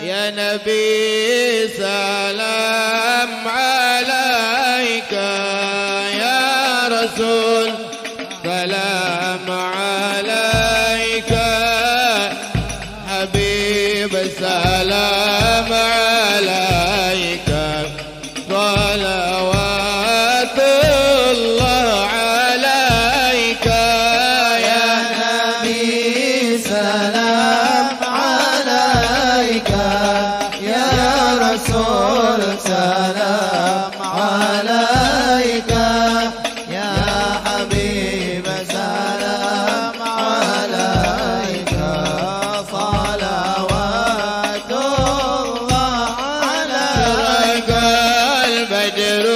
يا نبي سلام عليك يا رسول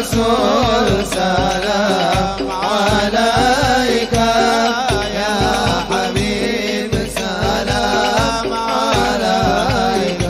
الرسول سلام عليك يا حبيب سلام عليك.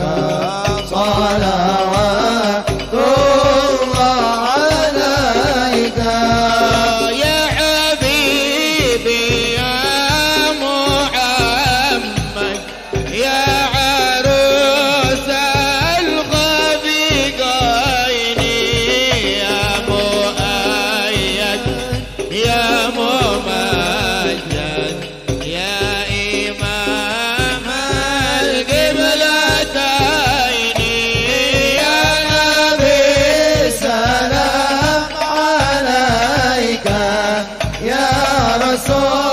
I saw.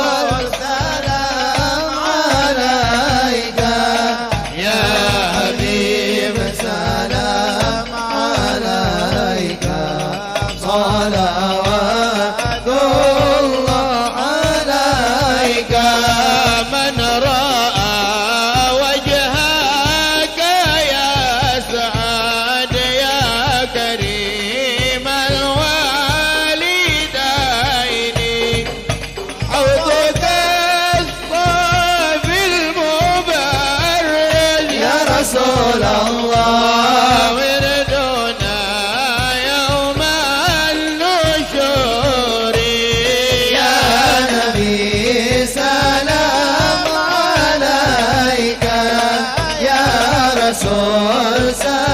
sorsa